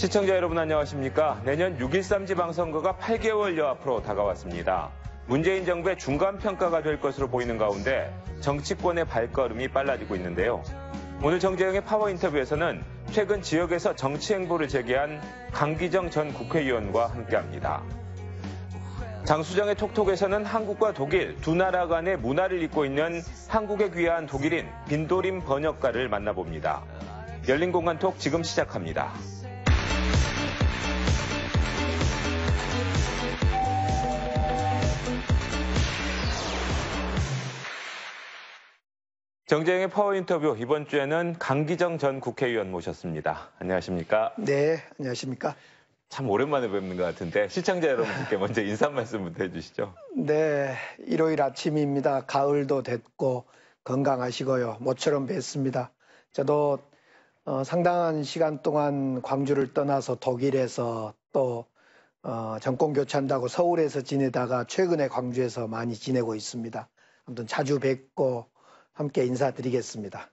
시청자 여러분 안녕하십니까? 내년 6.13 지방선거가 8개월여 앞으로 다가왔습니다. 문재인 정부의 중간 평가가 될 것으로 보이는 가운데 정치권의 발걸음이 빨라지고 있는데요. 오늘 정재영의 파워 인터뷰에서는 최근 지역에서 정치 행보를 재개한 강기정 전 국회의원과 함께합니다. 장수정의 톡톡에서는 한국과 독일 두 나라 간의 문화를 잇고 있는 한국에 귀한 독일인 빈도림 번역가를 만나봅니다. 열린 공간 톡 지금 시작합니다. 정재영의 파워 인터뷰 이번 주에는 강기정 전 국회의원 모셨습니다. 안녕하십니까? 네, 안녕하십니까? 참 오랜만에 뵙는 것 같은데 시청자 여러분께 먼저 인사 말씀부터 해주시죠. 네, 일요일 아침입니다. 가을도 됐고 건강하시고요. 모처럼 뵙습니다. 저도 어, 상당한 시간 동안 광주를 떠나서 독일에서 또 어, 정권 교체한다고 서울에서 지내다가 최근에 광주에서 많이 지내고 있습니다. 아무튼 자주 뵙고 함께 인사드리겠습니다.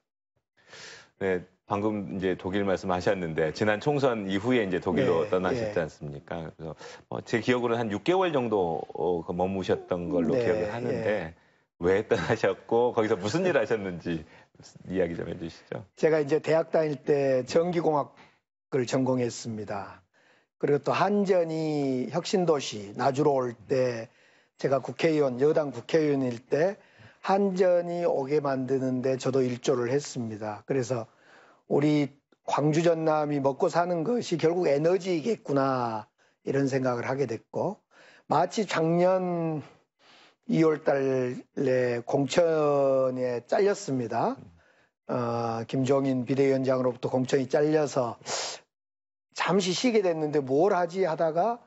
네, 방금 이제 독일 말씀하셨는데 지난 총선 이후에 이제 독일로 네, 떠나셨지 네. 않습니까? 그래서 어, 제 기억으로는 한 6개월 정도 어, 그 머무셨던 걸로 네, 기억을 하는데 왜 떠나셨고 거기서 무슨 일 하셨는지 이야기 좀 해주시죠. 제가 이제 대학 다닐 때 전기공학을 전공했습니다. 그리고 또 한전이 혁신도시 나주로 올 때 제가 국회의원, 여당 국회의원일 때 한전이 오게 만드는데 저도 일조를 했습니다. 그래서 우리 광주 전남이 먹고 사는 것이 결국 에너지이겠구나 이런 생각을 하게 됐고 마치 작년 2월 달에 공천에 잘렸습니다. 어, 김종인 비대위원장으로부터 공천이 잘려서 잠시 쉬게 됐는데 뭘 하지 하다가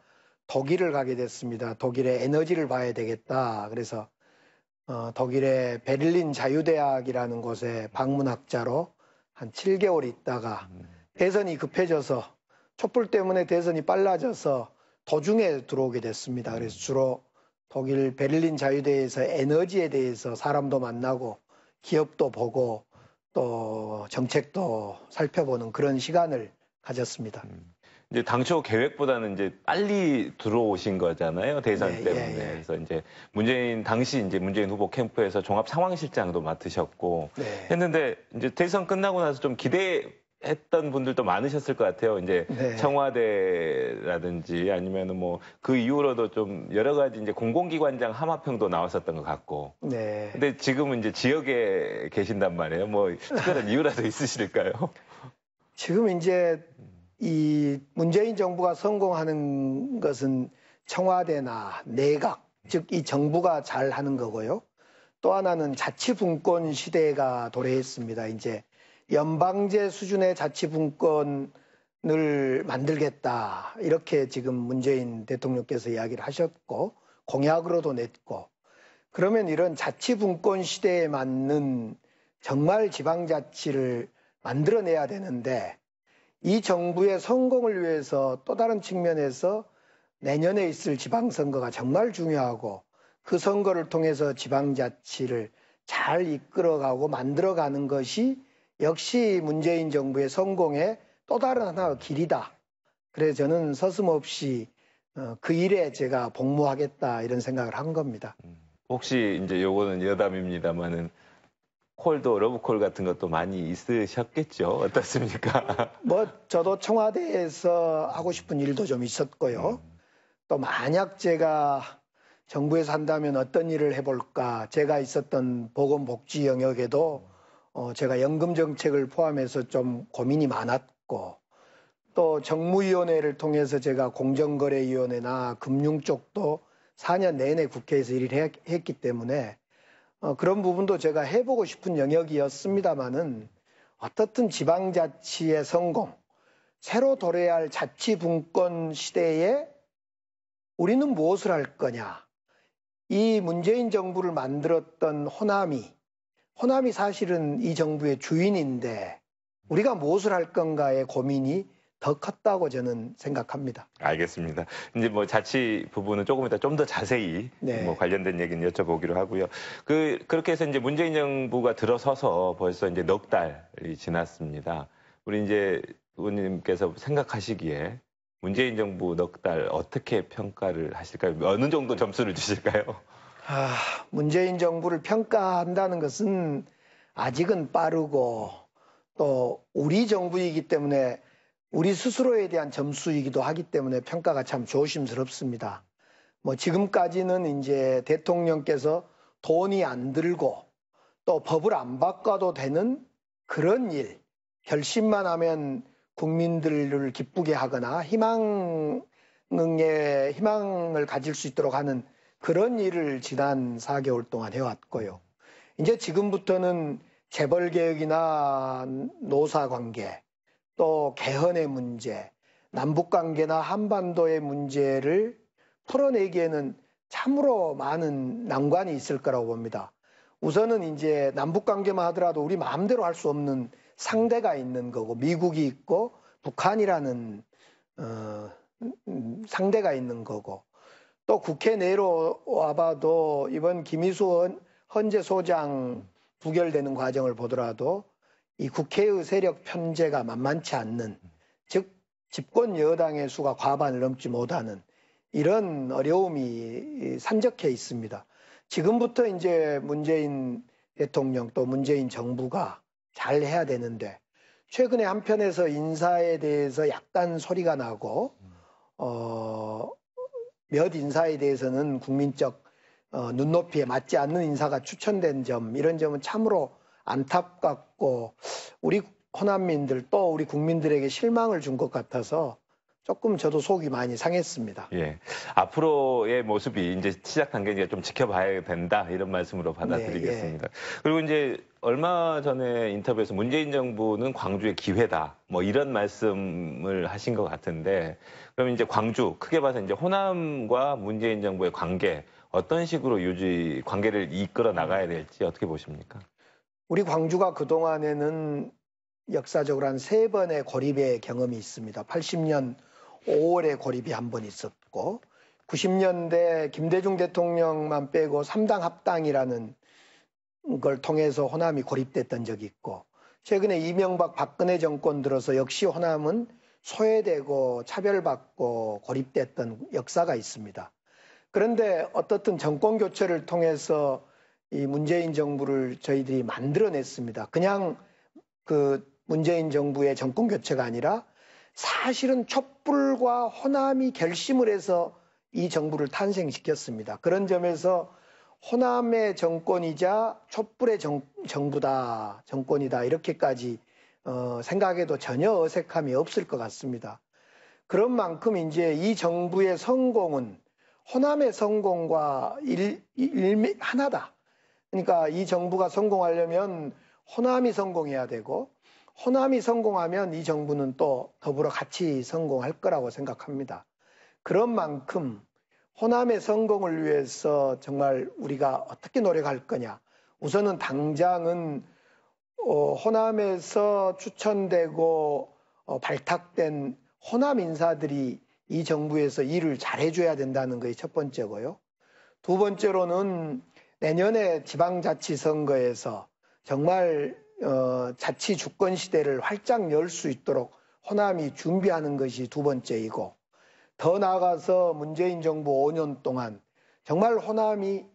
독일을 가게 됐습니다. 독일의 에너지를 봐야 되겠다. 그래서 어, 독일의 베를린 자유대학이라는 곳에 방문학자로 한 7개월 있다가 대선이 급해져서 촛불 때문에 대선이 빨라져서 도중에 들어오게 됐습니다. 그래서 주로 독일 베를린 자유대에서 에너지에 대해서 사람도 만나고 기업도 보고 또 정책도 살펴보는 그런 시간을 가졌습니다. 이제 당초 계획보다는 이제 빨리 들어오신 거잖아요 대선 네, 때문에 예, 예. 그래서 이제 문재인 당시 이제 문재인 후보 캠프에서 종합 상황실장도 맡으셨고 네. 했는데 이제 대선 끝나고 나서 좀 기대 했던 분들도 많으셨을 것 같아요. 이제 네. 청와대라든지 아니면은 뭐 그 이후로도 좀 여러 가지 이제 공공기관장 함화평도 나왔었던 것 같고. 네. 근데 지금은 이제 지역에 계신단 말이에요. 뭐 특별한 이유라도 있으실까요? 지금 이제 이 문재인 정부가 성공하는 것은 청와대나 내각, 즉 이 정부가 잘 하는 거고요. 또 하나는 자치분권 시대가 도래했습니다. 이제 연방제 수준의 자치분권을 만들겠다. 이렇게 지금 문재인 대통령께서 이야기를 하셨고, 공약으로도 냈고, 그러면 이런 자치분권 시대에 맞는 정말 지방자치를 만들어내야 되는데, 이 정부의 성공을 위해서 또 다른 측면에서 내년에 있을 지방선거가 정말 중요하고 그 선거를 통해서 지방자치를 잘 이끌어가고 만들어가는 것이 역시 문재인 정부의 성공의 또 다른 하나의 길이다. 그래서 저는 서슴없이 어, 그 일에 제가 복무하겠다 이런 생각을 한 겁니다. 혹시 이제 요거는 여담입니다만은 콜도 러브콜 같은 것도 많이 있으셨겠죠? 어떻습니까? 뭐 저도 청와대에서 하고 싶은 일도 좀 있었고요. 또 만약 제가 정부에서 한다면 어떤 일을 해볼까? 제가 있었던 보건복지 영역에도 어, 제가 연금 정책을 포함해서 좀 고민이 많았고 또 정무위원회를 통해서 제가 공정거래위원회나 금융 쪽도 4년 내내 국회에서 일을 해- 했기 때문에 어, 그런 부분도 제가 해보고 싶은 영역이었습니다마는 어떻든 지방자치의 성공, 새로 도래해야 할 자치분권 시대에 우리는 무엇을 할 거냐. 이 문재인 정부를 만들었던 호남이, 호남이 사실은 이 정부의 주인인데 우리가 무엇을 할 건가의 고민이 더 컸다고 저는 생각합니다. 알겠습니다. 이제 뭐 자치 부분은 조금 이따 좀 더 자세히 네. 뭐 관련된 얘기는 여쭤보기로 하고요. 그 그렇게 해서 이제 문재인 정부가 들어서서 벌써 이제 넉 달이 지났습니다. 우리 이제 의원님께서 생각하시기에 문재인 정부 넉 달 어떻게 평가를 하실까요? 어느 정도 점수를 주실까요? 아, 문재인 정부를 평가한다는 것은 아직은 빠르고 또 우리 정부이기 때문에 우리 스스로에 대한 점수이기도 하기 때문에 평가가 참 조심스럽습니다. 뭐 지금까지는 이제 대통령께서 돈이 안 들고 또 법을 안 바꿔도 되는 그런 일, 결심만 하면 국민들을 기쁘게 하거나 희망에 희망을 가질 수 있도록 하는 그런 일을 지난 4개월 동안 해왔고요. 이제 지금부터는 재벌 개혁이나 노사 관계, 또 개헌의 문제, 남북 관계나 한반도의 문제를 풀어내기에는 참으로 많은 난관이 있을 거라고 봅니다. 우선은 이제 남북 관계만 하더라도 우리 마음대로 할 수 없는 상대가 있는 거고 미국이 있고 북한이라는 어, 음, 상대가 있는 거고 또 국회 내로 와봐도 이번 김희수 헌재 소장 부결되는 과정을 보더라도 이 국회의 세력 편제가 만만치 않는 즉 집권 여당의 수가 과반을 넘지 못하는 이런 어려움이 산적해 있습니다. 지금부터 이제 문재인 대통령 또 문재인 정부가 잘 해야 되는데 최근에 한편에서 인사에 대해서 약간 소리가 나고 어, 몇 인사에 대해서는 국민적 어, 눈높이에 맞지 않는 인사가 추천된 점 이런 점은 참으로 안타깝고 우리 호남민들 또 우리 국민들에게 실망을 준 것 같아서 조금 저도 속이 많이 상했습니다. 예. 앞으로의 모습이 이제 시작 단계니까 좀 지켜봐야 된다 이런 말씀으로 받아들이겠습니다. 네, 예. 그리고 이제 얼마 전에 인터뷰에서 문재인 정부는 광주의 기회다 뭐 이런 말씀을 하신 것 같은데 그럼 이제 광주 크게 봐서 이제 호남과 문재인 정부의 관계 어떤 식으로 유지 관계를 이끌어 나가야 될지 어떻게 보십니까? 우리 광주가 그 동안에는 역사적으로 한 세 번의 고립의 경험이 있습니다. 80년 5월에 고립이 한 번 있었고 90년대 김대중 대통령만 빼고 3당 합당이라는 걸 통해서 호남이 고립됐던 적이 있고 최근에 이명박 박근혜 정권 들어서 역시 호남은 소외되고 차별받고 고립됐던 역사가 있습니다. 그런데 어떻든 정권 교체를 통해서 이 문재인 정부를 저희들이 만들어냈습니다. 그냥 그 문재인 정부의 정권 교체가 아니라 사실은 촛불과 호남이 결심을 해서 이 정부를 탄생시켰습니다. 그런 점에서 호남의 정권이자 촛불의 정, 정부다, 정권이다, 이렇게까지 어, 생각해도 전혀 어색함이 없을 것 같습니다. 그런 만큼 이제 이 정부의 성공은 호남의 성공과 일, 일, 하나다. 그러니까 이 정부가 성공하려면 호남이 성공해야 되고 호남이 성공하면 이 정부는 또 더불어 같이 성공할 거라고 생각합니다. 그런 만큼 호남의 성공을 위해서 정말 우리가 어떻게 노력할 거냐. 우선은 당장은 어, 호남에서 추천되고 어, 발탁된 호남 인사들이 이 정부에서 일을 잘해줘야 된다는 것이 첫 번째고요. 두 번째로는 내년에 지방자치선거에서 정말 어, 자치 주권 시대를 활짝 열 수 있도록 호남이 준비하는 것이 두 번째이고 더 나아가서 문재인 정부 5년 동안 정말 호남이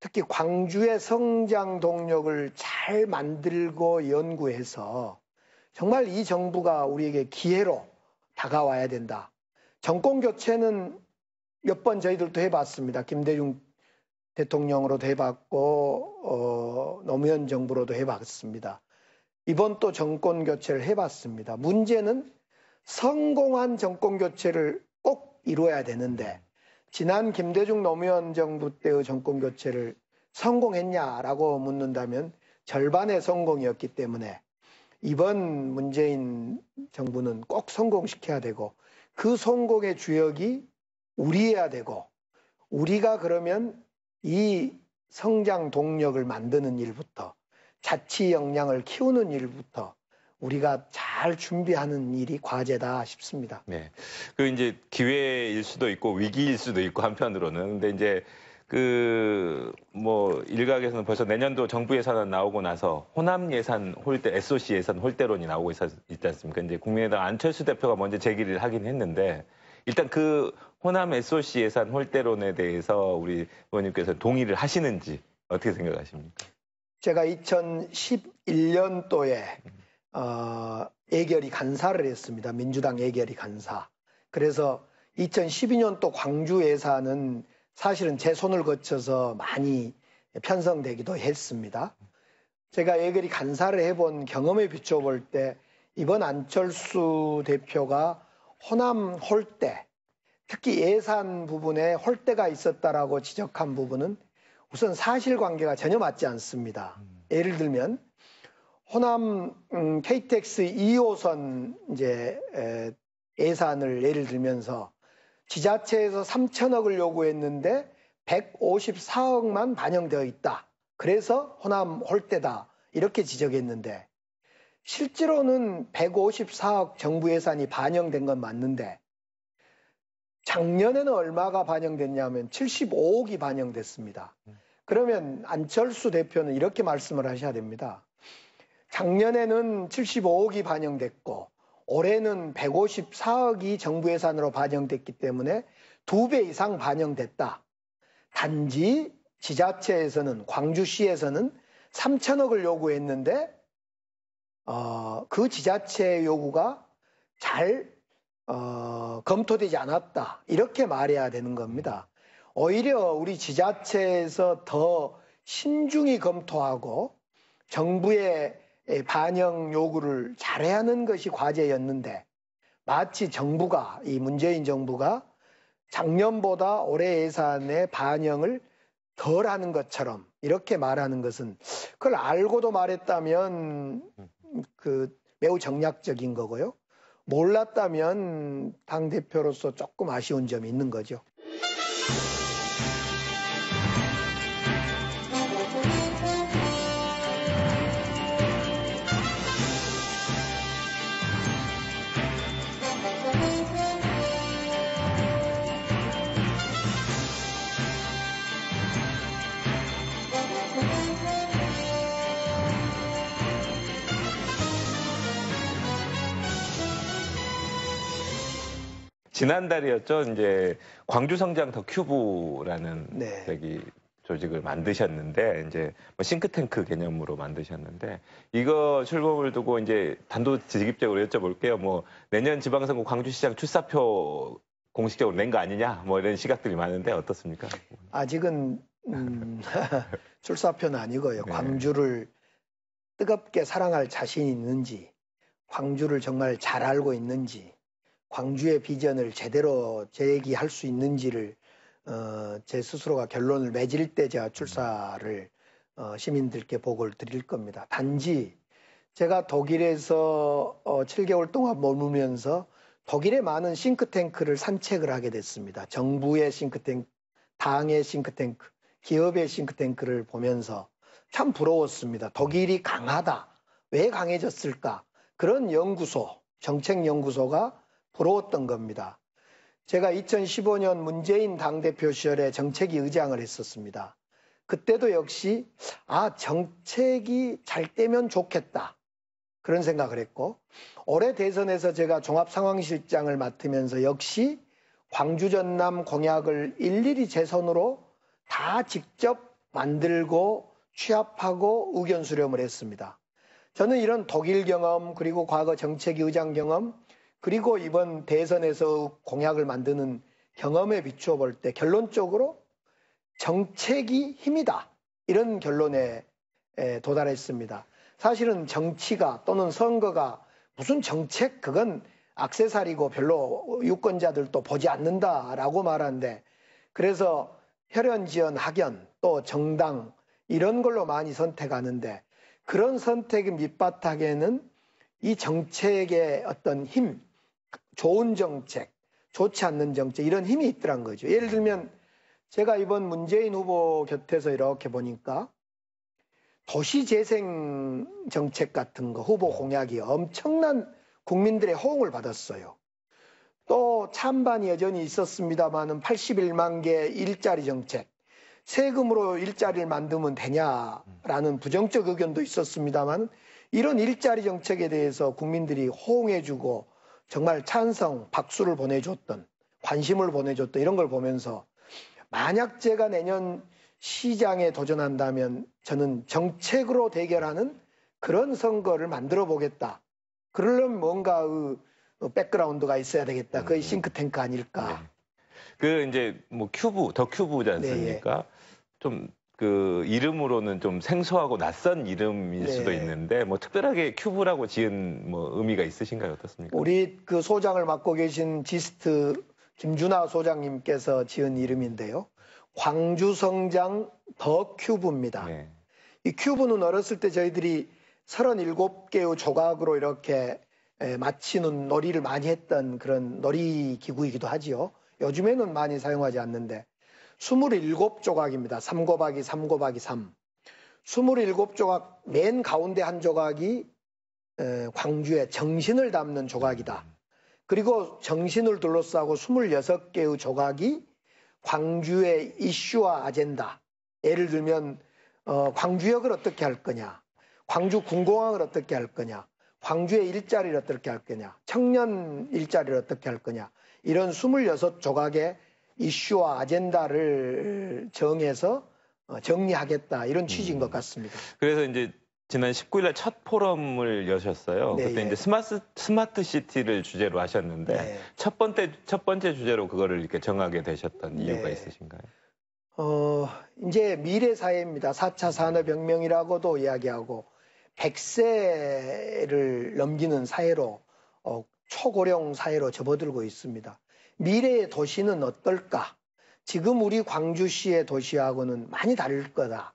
특히 광주의 성장 동력을 잘 만들고 연구해서 정말 이 정부가 우리에게 기회로 다가와야 된다. 정권 교체는 몇 번 저희들도 해봤습니다. 김대중 대통령으로도 해봤고 어, 노무현 정부로도 해봤습니다. 이번 또 정권 교체를 해봤습니다. 문제는 성공한 정권 교체를 꼭 이루어야 되는데 지난 김대중 노무현 정부 때의 정권 교체를 성공했냐라고 묻는다면 절반의 성공이었기 때문에 이번 문재인 정부는 꼭 성공시켜야 되고 그 성공의 주역이 우리여야 되고 우리가 그러면 이 성장 동력을 만드는 일부터 자치 역량을 키우는 일부터 우리가 잘 준비하는 일이 과제다 싶습니다. 네. 그 이제 기회일 수도 있고 위기일 수도 있고 한편으로는 근데 이제 그, 뭐, 일각에서는 벌써 내년도 정부 예산안 나오고 나서 호남 예산 홀대, SOC 예산 홀대론이 나오고 있, 있지 않습니까? 이제 국민의당 안철수 대표가 먼저 제기를 하긴 했는데, 일단 그 호남 SOC 예산 홀대론에 대해서 우리 의원님께서 동의를 하시는지 어떻게 생각하십니까? 제가 2011년도에 어, 예결위 간사를 했습니다. 민주당 예결위 간사. 그래서 2012년도 광주 예산은 사실은 제 손을 거쳐서 많이 편성되기도 했습니다. 제가 예결위 간사를 해본 경험에 비춰볼 때 이번 안철수 대표가 호남 홀대, 특히 예산 부분에 홀대가 있었다라고 지적한 부분은 우선 사실관계가 전혀 맞지 않습니다. 예를 들면 호남 음, KTX 2호선 이제 에, 예산을 예를 들면서 지자체에서 3천억을 요구했는데 154억만 반영되어 있다. 그래서 호남 홀대다. 이렇게 지적했는데 실제로는 154억 정부 예산이 반영된 건 맞는데 작년에는 얼마가 반영됐냐면 75억이 반영됐습니다. 그러면 안철수 대표는 이렇게 말씀을 하셔야 됩니다. 작년에는 75억이 반영됐고 올해는 154억이 정부 예산으로 반영됐기 때문에 두 배 이상 반영됐다. 단지 지자체에서는 광주시에서는 3천억을 요구했는데 어, 그 지자체의 요구가 잘 어, 검토되지 않았다. 이렇게 말해야 되는 겁니다. 오히려 우리 지자체에서 더 신중히 검토하고 정부의 반영 요구를 잘해야 하는 것이 과제였는데 마치 정부가 이 문재인 정부가 작년보다 올해 예산의 반영을 덜 하는 것처럼 이렇게 말하는 것은 그걸 알고도 말했다면 그 매우 정략적인 거고요. 몰랐다면 당대표로서 조금 아쉬운 점이 있는 거죠. 지난달이었죠. 이제 광주 성장 더 큐브라는 네. 저기 조직을 만드셨는데 이제 뭐 싱크탱크 개념으로 만드셨는데 이거 출범을 두고 이제 단도직입적으로 여쭤볼게요. 뭐 내년 지방선거 광주시장 출사표 공식적으로 낸 거 아니냐? 뭐 이런 시각들이 많은데 어떻습니까? 아직은 음, 출사표는 아니고요. 네. 광주를 뜨겁게 사랑할 자신이 있는지, 광주를 정말 잘 알고 있는지, 광주의 비전을 제대로 제기할 수 있는지를 어, 제 스스로가 결론을 맺을 때 제가 출사를 어, 시민들께 보고를 드릴 겁니다. 단지 제가 독일에서 어, 7개월 동안 머무면서 독일의 많은 싱크탱크를 산책을 하게 됐습니다. 정부의 싱크탱크, 당의 싱크탱크, 기업의 싱크탱크를 보면서 참 부러웠습니다. 독일이 강하다. 왜 강해졌을까? 그런 연구소, 정책연구소가 부러웠던 겁니다. 제가 2015년 문재인 당대표 시절에 정책위 의장을 했었습니다. 그때도 역시, 아, 정책이 잘 되면 좋겠다. 그런 생각을 했고, 올해 대선에서 제가 종합상황실장을 맡으면서 역시 광주 전남 공약을 일일이 제 손으로 다 직접 만들고 취합하고 의견 수렴을 했습니다. 저는 이런 독일 경험, 그리고 과거 정책위 의장 경험, 그리고 이번 대선에서 공약을 만드는 경험에 비추어 볼 때 결론적으로 정책이 힘이다. 이런 결론에 도달했습니다. 사실은 정치가 또는 선거가 무슨 정책 그건 악세사리고 별로 유권자들도 보지 않는다라고 말하는데 그래서 혈연 지연 학연 또 정당 이런 걸로 많이 선택하는데 그런 선택의 밑바탕에는 이 정책의 어떤 힘, 좋은 정책, 좋지 않는 정책 이런 힘이 있더란 거죠. 예를 들면 제가 이번 문재인 후보 곁에서 이렇게 보니까 도시재생 정책 같은 거 후보 공약이 엄청난 국민들의 호응을 받았어요. 또 찬반이 여전히 있었습니다만은 81만 개 일자리 정책, 세금으로 일자리를 만들면 되냐라는 부정적 의견도 있었습니다만 이런 일자리 정책에 대해서 국민들이 호응해주고 정말 찬성, 박수를 보내줬던 관심을 보내줬던 이런 걸 보면서 만약 제가 내년 시장에 도전한다면 저는 정책으로 대결하는 그런 선거를 만들어 보겠다. 그러려면 뭔가 그 백그라운드가 있어야 되겠다. 그게 음. 싱크탱크 아닐까. 네. 그 이제 뭐 큐브 더 큐브지 네, 않습니까? 좀 그 이름으로는 좀 생소하고 낯선 이름일 네. 수도 있는데 뭐 특별하게 큐브라고 지은 뭐 의미가 있으신가요? 어떻습니까? 우리 그 소장을 맡고 계신 지스트 김준하 소장님께서 지은 이름인데요. 광주 성장 더 큐브입니다. 네. 이 큐브는 어렸을 때 저희들이 37개의 조각으로 이렇게 에, 맞히는 놀이를 많이 했던 그런 놀이 기구이기도 하지요. 요즘에는 많이 사용하지 않는데 27조각입니다. 3 곱하기 3 곱하기 3. 27조각 맨 가운데 한 조각이 에, 광주의 정신을 담는 조각이다. 그리고 정신을 둘러싸고 26개의 조각이 광주의 이슈와 아젠다. 예를 들면 어, 광주역을 어떻게 할 거냐, 광주 군공항을 어떻게 할 거냐, 광주의 일자리를 어떻게 할 거냐, 청년 일자리를 어떻게 할 거냐, 이런 26조각의 이슈와 아젠다를 정해서 어, 정리하겠다 이런 취지인 것 같습니다. 그래서 이제 지난 19일 날첫 포럼을 여셨어요. 네, 그때 예. 이제 스마트 스마트 시티를 주제로 하셨는데 네. 첫 번째 첫 번째 주제로 그거를 이렇게 정하게 되셨던 이유가 네. 있으신가요? 어, 이제 미래 사회입니다. 4차 산업혁명이라고도 이야기하고 100세를 넘기는 사회로 어, 초고령 사회로 접어들고 있습니다. 미래의 도시는 어떨까? 지금 우리 광주시의 도시하고는 많이 다를 거다.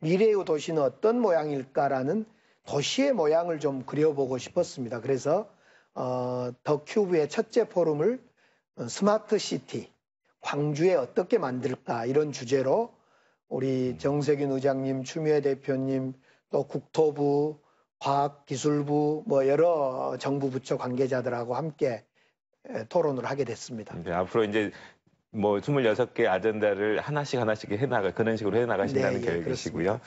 미래의 도시는 어떤 모양일까라는 도시의 모양을 좀 그려보고 싶었습니다. 그래서 어, 더 큐브의 첫째 포럼을 어, 스마트 시티, 광주에 어떻게 만들까 이런 주제로 우리 정세균 의장님, 추미애 대표님, 또 국토부, 과학기술부 뭐 여러 정부 부처 관계자들하고 함께 에, 토론을 하게 됐습니다. 이제 앞으로 이제 뭐 26개 아젠다를 하나씩 하나씩 해나가 그런 식으로 해나가신다는 네, 예, 계획이시고요.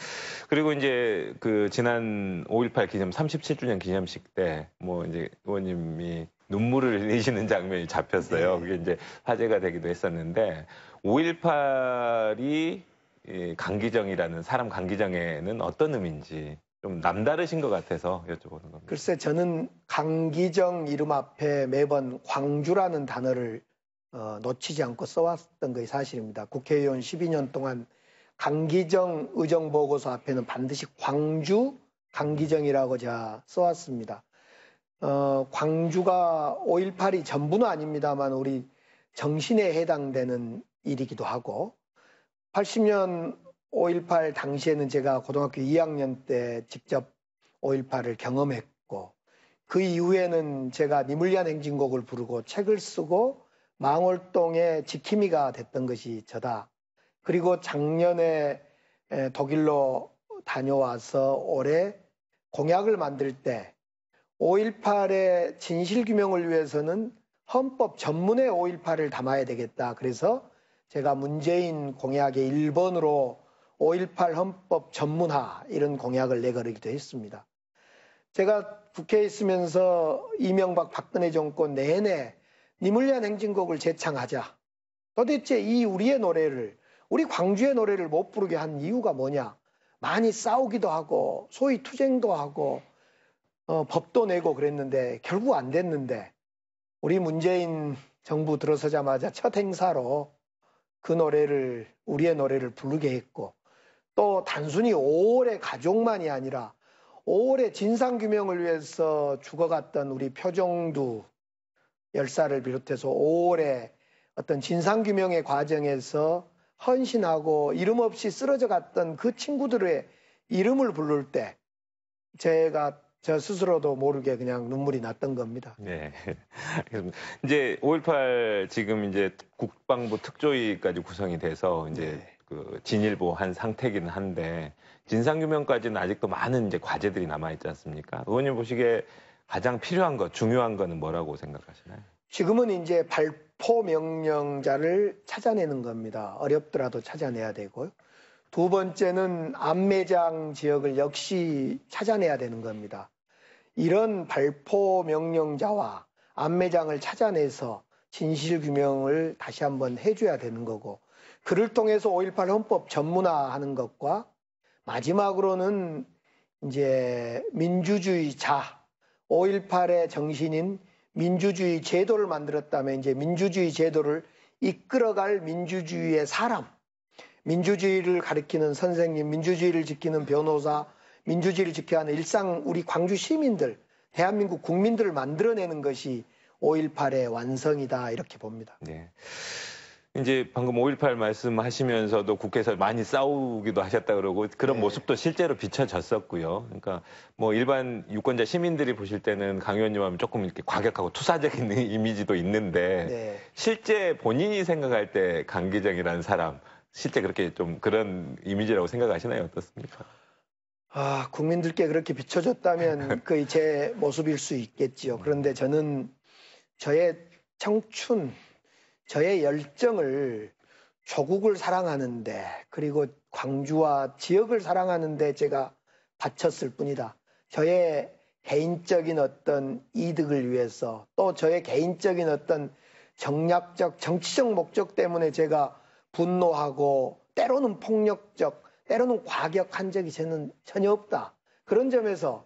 그리고 이제 그 지난 5.18 기념 37주년 기념식 때 뭐 이제 의원님이 눈물을 흘리시는 장면이 잡혔어요. 네. 그게 이제 화제가 되기도 했었는데 5.18이 강기정이라는 사람 강기정에는 어떤 의미인지 좀 남다르신 것 같아서 여쭤보는 겁니다. 글쎄 저는 강기정 이름 앞에 매번 광주라는 단어를 어, 놓치지 않고 써왔던 것이 사실입니다. 국회의원 12년 동안 강기정 의정보고서 앞에는 반드시 광주 강기정이라고 제가 써왔습니다. 어, 광주가 5.18이 전부는 아닙니다만 우리 정신에 해당되는 일이기도 하고 80년 5.18 당시에는 제가 고등학교 2학년 때 직접 5.18을 경험했고 그 이후에는 제가 니물리안 행진곡을 부르고 책을 쓰고 망월동의 지킴이가 됐던 것이 저다. 그리고 작년에 에, 독일로 다녀와서 올해 공약을 만들 때 5.18의 진실 규명을 위해서는 헌법 전문의 5.18을 담아야 되겠다. 그래서 제가 문재인 공약의 1번으로 5.18 헌법 전문화 이런 공약을 내걸기도 했습니다. 제가 국회에 있으면서 이명박 박근혜 정권 내내 니물리안 행진곡을 재창하자. 도대체 이 우리의 노래를 우리 광주의 노래를 못 부르게 한 이유가 뭐냐? 많이 싸우기도 하고 소위 투쟁도 하고 어, 법도 내고 그랬는데 결국 안 됐는데 우리 문재인 정부 들어서자마자 첫 행사로 그 노래를 우리의 노래를 부르게 했고 또 단순히 5월의 가족만이 아니라 5월의 진상규명을 위해서 죽어갔던 우리 표정두 열사를 비롯해서 5월에 어떤 진상규명의 과정에서 헌신하고 이름 없이 쓰러져 갔던 그 친구들의 이름을 부를 때 제가 저 스스로도 모르게 그냥 눈물이 났던 겁니다. 네. 알겠습니다. 이제 5.18 지금 이제 국방부 특조위까지 구성이 돼서 이제 네. 그 진일보 한 상태긴 한데 진상규명까지는 아직도 많은 이제 과제들이 남아 있지 않습니까? 의원님 보시기에 가장 필요한 것, 중요한 거는 뭐라고 생각하시나요? 지금은 이제 발, 발포 명령자를 찾아내는 겁니다. 어렵더라도 찾아내야 되고요. 두 번째는 안매장 지역을 역시 찾아내야 되는 겁니다. 이런 발포 명령자와 안매장을 찾아내서 진실 규명을 다시 한번 해줘야 되는 거고 그를 통해서 5.18 헌법 전문화하는 것과 마지막으로는 이제 민주주의자 5.18의 정신인 민주주의 제도를 만들었다면 이제 민주주의 제도를 이끌어갈 민주주의의 사람 민주주의를 가리키는 선생님, 민주주의를 지키는 변호사, 민주주의를 지켜야 하는 일상 우리 광주 시민들, 대한민국 국민들을 만들어내는 것이 5.18의 완성이다 이렇게 봅니다. 네. 이제 방금 5.18 말씀하시면서도 국회에서 많이 싸우기도 하셨다 그러고 그런 네. 모습도 실제로 비춰졌었고요. 그러니까 뭐 일반 유권자 시민들이 보실 때는 강 의원님 하면 조금 이렇게 과격하고 투사적인 이미지도 있는데 네. 실제 본인이 생각할 때 강기정이라는 사람 실제 그렇게 좀 그런 이미지라고 생각하시나요? 어떻습니까? 아, 국민들께 그렇게 비춰졌다면 거의 제 모습일 수 있겠지요. 그런데 저는 저의 청춘, 저의 열정을 조국을 사랑하는데 그리고 광주와 지역을 사랑하는데 제가 바쳤을 뿐이다. 저의 개인적인 어떤 이득을 위해서 또 저의 개인적인 어떤 정략적 정치적 목적 때문에 제가 분노하고 때로는 폭력적 때로는 과격한 적이 저는 전혀 없다. 그런 점에서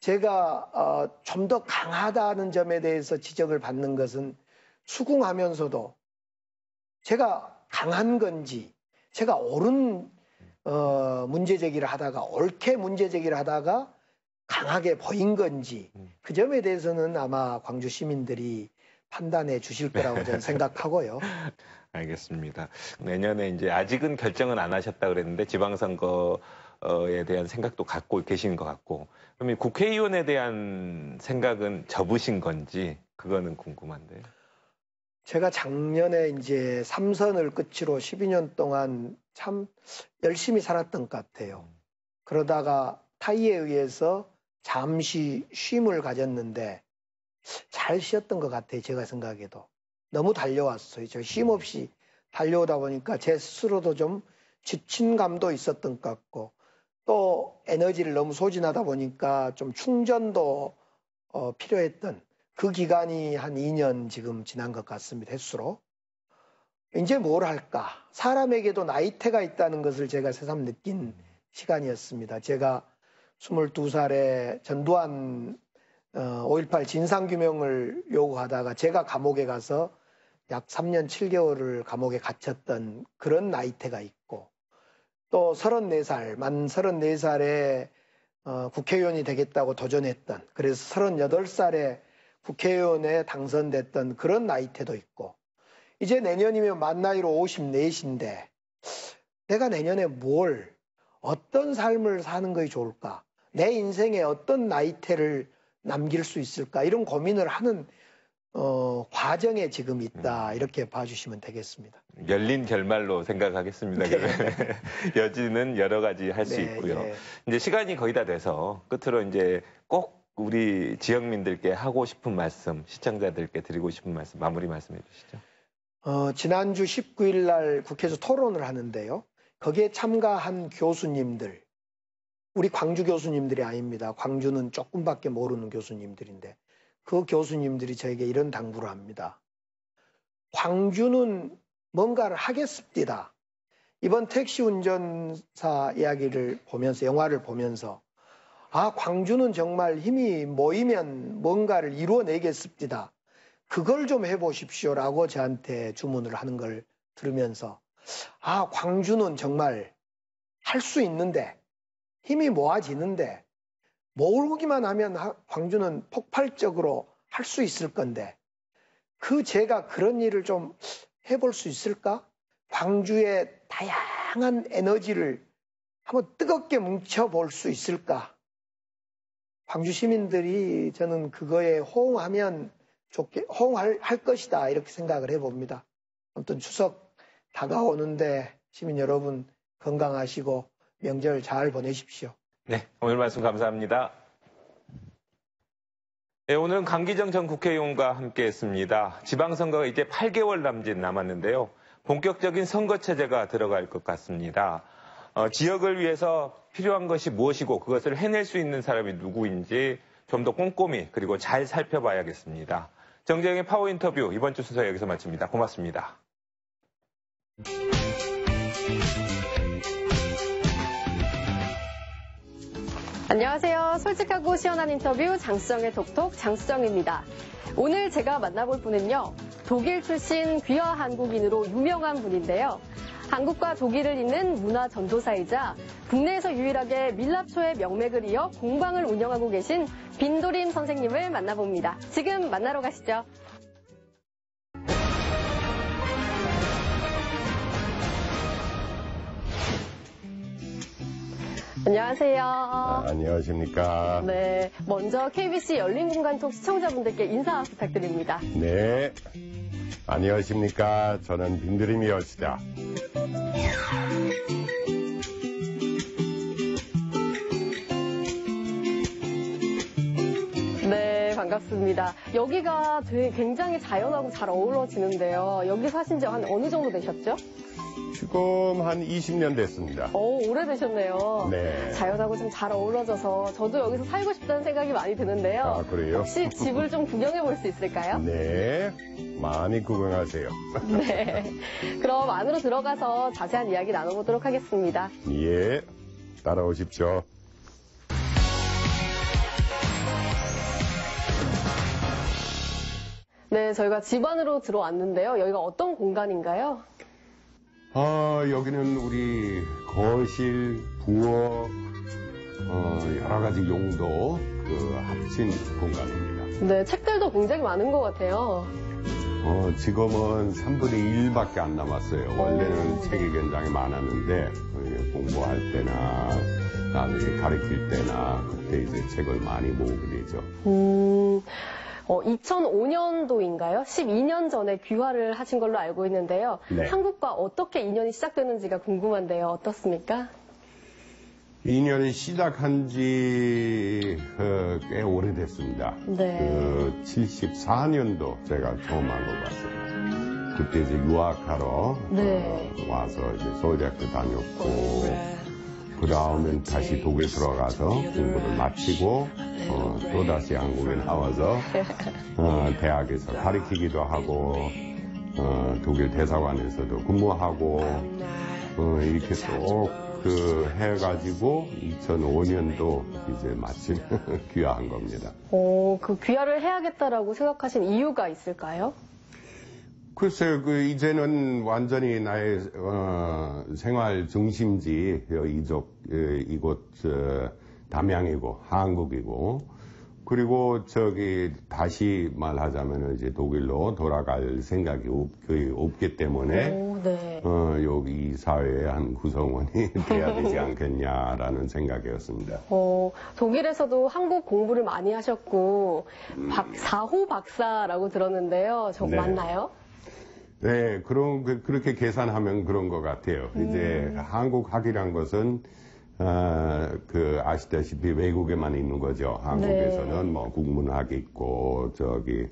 제가 어, 좀 더 강하다는 점에 대해서 지적을 받는 것은 수긍하면서도 제가 강한 건지 제가 옳은 어, 문제 제기를 하다가 옳게 문제 제기를 하다가 강하게 보인 건지 그 점에 대해서는 아마 광주 시민들이 판단해 주실 거라고 저는 생각하고요. 알겠습니다. 내년에 이제 아직은 결정은 안 하셨다 그랬는데 지방선거에 대한 생각도 갖고 계시는 것 같고 그러면 국회의원에 대한 생각은 접으신 건지 그거는 궁금한데요. 제가 작년에 이제 삼선을 끝으로 12년 동안 참 열심히 살았던 것 같아요. 그러다가 타이에 의해서 잠시 쉼을 가졌는데 잘 쉬었던 것 같아요. 제가 생각해도. 너무 달려왔어요. 저 쉼 없이 달려오다 보니까 제 스스로도 좀 지친 감도 있었던 것 같고 또 에너지를 너무 소진하다 보니까 좀 충전도 어, 필요했던 그 기간이 한 2년 지금 지난 것 같습니다. 횟수로. 이제 뭘 할까? 사람에게도 나이테가 있다는 것을 제가 새삼 느낀 시간이었습니다. 제가 22살에 전두환 5.18 진상규명을 요구하다가 제가 감옥에 가서 약 3년 7개월을 감옥에 갇혔던 그런 나이테가 있고 또 34살, 만 34살에 어, 국회의원이 되겠다고 도전했던 그래서 38살에 국회의원에 당선됐던 그런 나이테도 있고 이제 내년이면 만 나이로 54인데 내가 내년에 뭘 어떤 삶을 사는 것이 좋을까? 내 인생에 어떤 나이테를 남길 수 있을까? 이런 고민을 하는 어, 과정에 지금 있다. 이렇게 봐주시면 되겠습니다. 열린 결말로 생각하겠습니다. 여지는 여러 가지 할수 네, 있고요. 예. 이제 시간이 거의 다 돼서 끝으로 이제 꼭 우리 지역민들께 하고 싶은 말씀, 시청자들께 드리고 싶은 말씀, 마무리 말씀해 주시죠. 어, 지난주 19일 날 국회에서 토론을 하는데요. 거기에 참가한 교수님들, 우리 광주 교수님들이 아닙니다. 광주는 조금밖에 모르는 교수님들인데 그 교수님들이 저에게 이런 당부를 합니다. 광주는 뭔가를 하겠습니다. 이번 택시 운전사 이야기를 보면서 영화를 보면서 아 광주는 정말 힘이 모이면 뭔가를 이루어내겠습니다. 그걸 좀 해보십시오 라고 저한테 주문을 하는 걸 들으면서 아 광주는 정말 할 수 있는데 힘이 모아지는데 모으기만 하면 하- 광주는 폭발적으로 할 수 있을 건데 그 제가 그런 일을 좀 해볼 수 있을까? 광주의 다양한 에너지를 한번 뜨겁게 뭉쳐볼 수 있을까? 광주 시민들이 저는 그거에 호응하면 좋게, 호응할 할 것이다. 이렇게 생각을 해봅니다. 아무튼 추석 다가오는데 시민 여러분 건강하시고 명절 잘 보내십시오. 네, 오늘 말씀 감사합니다. 네, 오늘은 강기정 전 국회의원과 함께했습니다. 지방선거가 이제 8개월 남짓 남았는데요. 본격적인 선거 체제가 들어갈 것 같습니다. 어, 지역을 위해서 필요한 것이 무엇이고 그것을 해낼 수 있는 사람이 누구인지 좀 더 꼼꼼히 그리고 잘 살펴봐야겠습니다. 정재영의 파워 인터뷰 이번 주 순서 여기서 마칩니다. 고맙습니다. 안녕하세요. 솔직하고 시원한 인터뷰 장수정의 톡톡 장수정입니다. 오늘 제가 만나볼 분은요. 독일 출신 귀화 한국인으로 유명한 분인데요. 한국과 독일을 잇는 문화 전도사이자 국내에서 유일하게 밀랍초의 명맥을 이어 공방을 운영하고 계신 빈도림 선생님을 만나봅니다. 지금 만나러 가시죠. 안녕하세요. 아, 안녕하십니까. 네, 먼저 KBC 열린 공간 톡 시청자분들께 인사 부탁드립니다. 네. 안녕하십니까. 저는 빈드림이었습니다. 네, 반갑습니다. 여기가 되게 굉장히 자연하고 잘 어우러지는데요. 여기 사신 지 한 어느 정도 되셨죠? 지금 한 20년 됐습니다. 오, 오래되셨네요. 네. 자연하고 좀 잘 어우러져서 저도 여기서 살고 싶다는 생각이 많이 드는데요. 아, 그래요? 혹시 집을 좀 구경해 볼 수 있을까요? 네. 많이 구경하세요. 네. 그럼 안으로 들어가서 자세한 이야기 나눠보도록 하겠습니다. 예. 따라오십시오. 네, 저희가 집 안으로 들어왔는데요. 여기가 어떤 공간인가요? 어, 여기는 우리 거실, 부엌, 어, 여러 가지 용도 그 합친 공간입니다. 네, 책들도 굉장히 많은 것 같아요. 어, 지금은 3분의 1밖에 안 남았어요. 원래는 오. 책이 굉장히 많았는데, 어, 공부할 때나, 나중에 가르칠 때나, 그때 이제 책을 많이 모으게 되죠. 음, 어, 2005년도인가요? 12년 전에 귀화를 하신 걸로 알고 있는데요. 네. 한국과 어떻게 인연이 시작되는지가 궁금한데요. 어떻습니까? 인연이 시작한 지, 어, 꽤 오래됐습니다. 네. 그, 74년도 제가 처음 한국 왔어요. 그때 이제 유학하러, 네. 어, 와서 이제 서울대학교 다녔고, 그 다음엔 다시 독일 들어가서 공부를 마치고 어, 또 다시 한국에 나와서 어, 대학에서 가르치기도 하고 어, 독일 대사관에서도 근무하고 어, 이렇게 또그 해가지고 2005년도 이제 마침 귀화한 겁니다. 어, 그 귀화를 해야겠다라고 생각하신 이유가 있을까요? 글쎄요, 그, 이제는 완전히 나의, 어, 생활 중심지, 어, 이쪽, 에, 이곳, 저, 담양이고, 한국이고, 그리고 저기, 다시 말하자면 이제 독일로 돌아갈 생각이 없, 거의 없기 때문에, 오, 네. 어, 여기 이 사회의 한 구성원이 돼야 되지 않겠냐라는 생각이었습니다. 어, 독일에서도 한국 공부를 많이 하셨고, 박, 4호 박사라고 들었는데요. 저 네. 맞나요? 네, 그런, 그, 그렇게 계산하면 그런 것 같아요. 이제 한국 학이란 것은, 어, 그, 아시다시피 외국에만 있는 거죠. 한국에서는 뭐 국문학이 있고, 저기,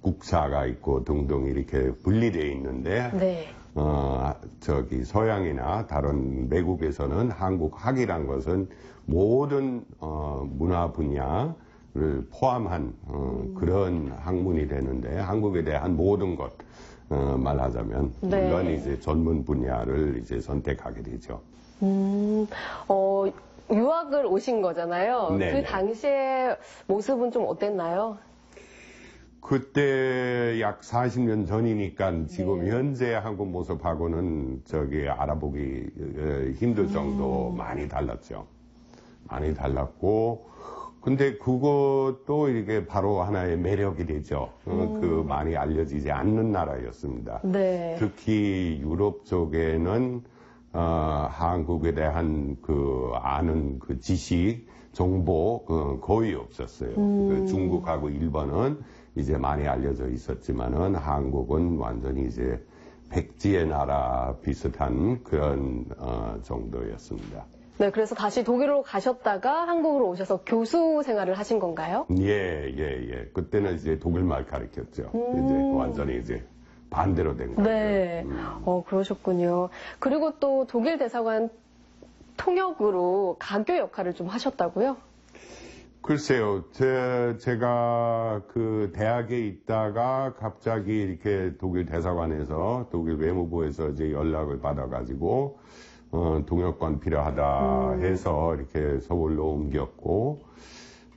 국사가 있고 등등 이렇게 분리되어 있는데, 네. 어, 저기 서양이나 다른 외국에서는 한국 학이란 것은 모든 어, 문화 분야를 포함한 어, 그런 학문이 되는데 한국에 대한 모든 것 어, 말하자면 네. 물론 이제 전문 분야를 이제 선택하게 되죠. 음, 어, 유학을 오신 거잖아요. 네, 그 네. 당시의 모습은 좀 어땠나요? 그때 약 40년 전이니까 지금 네. 현재 한국 모습하고는 저기 알아보기 어, 힘들 정도 많이 달랐죠. 많이 달랐고, 근데 그것도 이게 바로 하나의 매력이 되죠. 어, 그 많이 알려지지 않는 나라였습니다. 네. 특히 유럽 쪽에는 어, 한국에 대한 그 아는 그 지식, 정보 어, 거의 없었어요. 그 중국하고 일본은 이제 많이 알려져 있었지만은 한국은 완전히 이제 백지의 나라 비슷한 그런 어, 정도였습니다. 네, 그래서 다시 독일로 가셨다가 한국으로 오셔서 교수 생활을 하신 건가요? 예, 예, 예. 그때는 이제 독일말 가르쳤죠. 음. 이제 완전히 이제 반대로 된 거죠. 네. 음. 어, 그러셨군요. 그리고 또 독일 대사관 통역으로 가교 역할을 좀 하셨다고요? 글쎄요, 제, 제가 그 대학에 있다가 갑자기 이렇게 독일 대사관에서 독일 외무부에서 이제 연락을 받아가지고 어, 동역관 필요하다 음. 해서 이렇게 서울로 옮겼고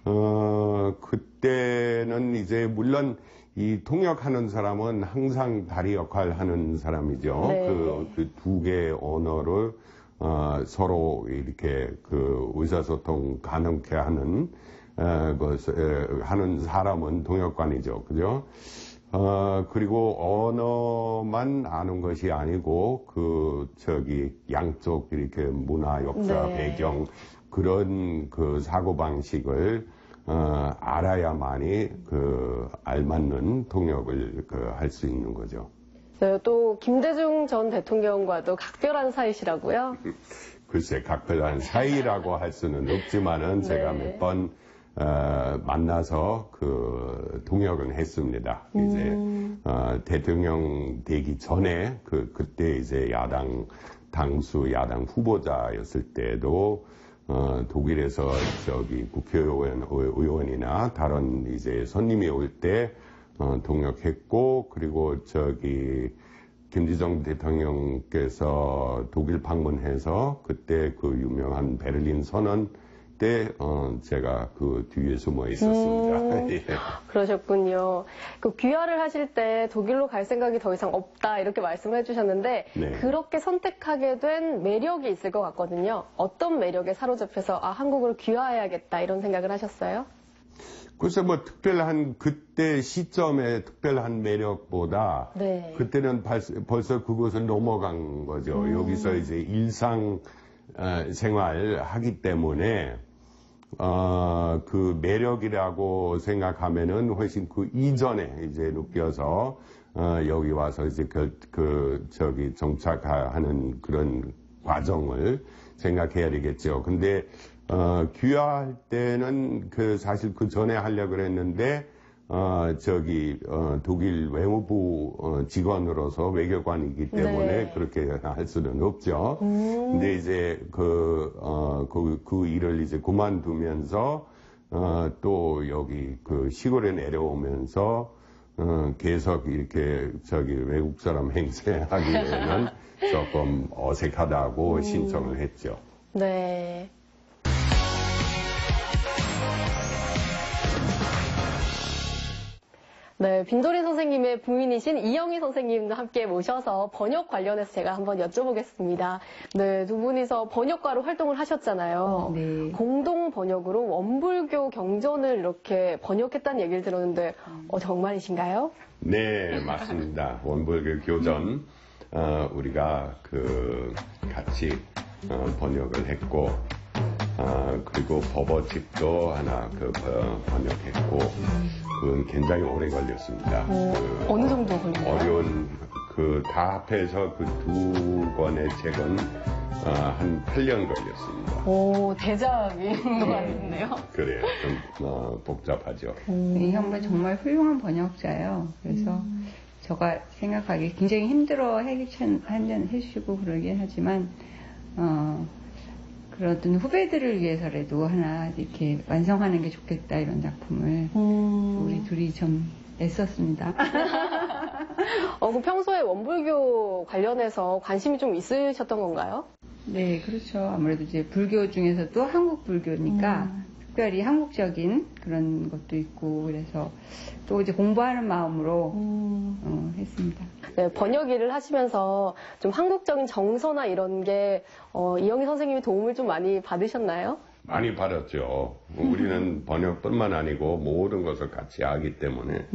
어, 그때는 이제 물론 이 통역하는 사람은 항상 다리 역할 하는 사람이죠. 네. 그두 개의 언어를 어, 서로 이렇게 그 의사소통 가능케 하는 어, 그, 에, 하는 사람은 동역관이죠. 그죠? 어, 그리고 언어만 아는 것이 아니고, 그, 저기, 양쪽 이렇게 문화, 역사, 네. 배경, 그런 그 사고 방식을, 어, 알아야만이 그, 알맞는 통역을 그, 할 수 있는 거죠. 네, 또 김대중 전 대통령과도 각별한 사이시라고요? 글쎄, 각별한 사이라고 할 수는 없지만은 제가 네. 몇 번, 어, 만나서 그 동역은 했습니다. 이제, 음. 어, 대통령 되기 전에 그, 그때 이제 야당 당수 야당 후보자였을 때도 어, 독일에서 저기 국회의원 의원이나 다른 이제 손님이 올때 어, 동역했고 그리고 저기 김대중 대통령께서 독일 방문해서 그때 그 유명한 베를린 선언 때 어, 제가 그 뒤에 숨어 있었습니다. 음. 예. 그러셨군요. 그 귀화를 하실 때 독일로 갈 생각이 더 이상 없다 이렇게 말씀해 주셨는데 네. 그렇게 선택하게 된 매력이 있을 것 같거든요. 어떤 매력에 사로잡혀서 아 한국으로 귀화해야겠다 이런 생각을 하셨어요? 글쎄 뭐 특별한 그때 시점에 특별한 매력보다 네. 그때는 발- 벌써 그곳을 넘어간 거죠. 음. 여기서 이제 일상 어, 생활 하기 때문에 어, 그 매력이라고 생각하면은 훨씬 그 이전에 이제 느껴서 어, 여기 와서 이제 그, 그 저기 정착하는 그런 과정을 생각해야 되겠죠. 근데 어, 귀화할 때는 그 사실 그 전에 하려고 그랬는데 어, 저기 어, 독일 외무부 어, 직원으로서 외교관이기 때문에 네. 그렇게 할 수는 없죠. 음. 근데 이제 그, 어, 그, 그 일을 이제 그만두면서, 어, 또 여기 그 시골에 내려오면서, 어, 계속 이렇게 저기 외국 사람 행세하기에는 조금 어색하다고 신청을 했죠. 네. 네, 빈도리 선생님의 부인이신 이영희 선생님도 함께 모셔서 번역 관련해서 제가 한번 여쭤보겠습니다. 네, 두 분이서 번역가로 활동을 하셨잖아요. 네. 공동 번역으로 원불교 경전을 이렇게 번역했다는 얘기를 들었는데, 어, 정말이신가요? 네, 맞습니다. 원불교 교전, 어, 우리가 그 같이 어, 번역을 했고, 어, 그리고 법어집도 하나 그 어, 번역했고, 그건 굉장히 오래 걸렸습니다. 그, 어느 정도 걸린가요? 어려운 그 다 합해서 그 두 권의 책은 어, 한 8년 걸렸습니다. 오, 대작인 것 같네요. 그래요. 좀 어, 복잡하죠. 이 형은 정말 훌륭한 번역자예요. 그래서 제가 생각하기에 굉장히 힘들어 해주시고 그러긴 하지만 어, 그러던 후배들을 위해서라도 하나 이렇게 완성하는 게 좋겠다 이런 작품을 음. 우리 둘이 좀 애썼습니다. 어, 그 평소에 원불교 관련해서 관심이 좀 있으셨던 건가요? 네, 그렇죠. 아무래도 이제 불교 중에서도 한국 불교니까 특별히 한국적인 그런 것도 있고 그래서 또 이제 공부하는 마음으로 어, 했습니다. 네, 번역 일을 하시면서 좀 한국적인 정서나 이런 게 어, 이영희 선생님이 도움을 좀 많이 받으셨나요? 많이 받았죠. 우리는 번역뿐만 아니고 모든 것을 같이 하기 때문에